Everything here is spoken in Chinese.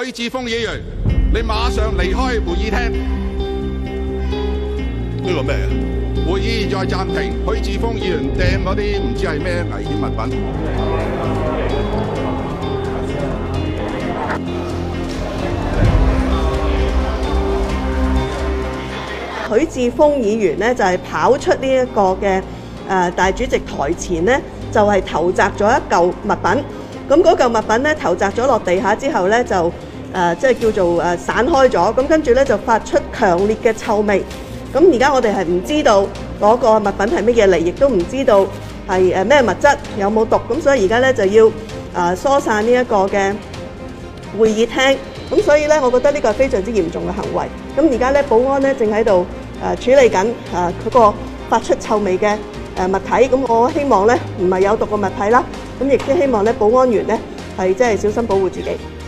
許智峰議員，你馬上離開會議廳。呢個咩啊？會議現在暫停。許智峰議員掟嗰啲唔知係咩危險物品。許智峰議員咧就係、跑出呢一個嘅誒、呃大主席台前咧，就係、投擲咗一嚿物品。咁嗰嚿物品咧投擲咗落地下之後咧，就誒、即係叫做誒、散開咗。咁跟住咧就發出強烈嘅臭味。咁而家我哋係唔知道嗰個物品係乜嘢嚟，亦都唔知道係誒咩物質，有冇毒。咁所以而家咧就要誒、疏散呢一個嘅會議廳，咁所以咧，我覺得呢個係非常之嚴重嘅行為。咁而家咧，保安咧正喺度誒處理緊誒嗰個發出臭味嘅誒物體。咁我希望咧唔係有毒嘅物體啦。咁亦都希望咧保安員咧係即係小心保護自己。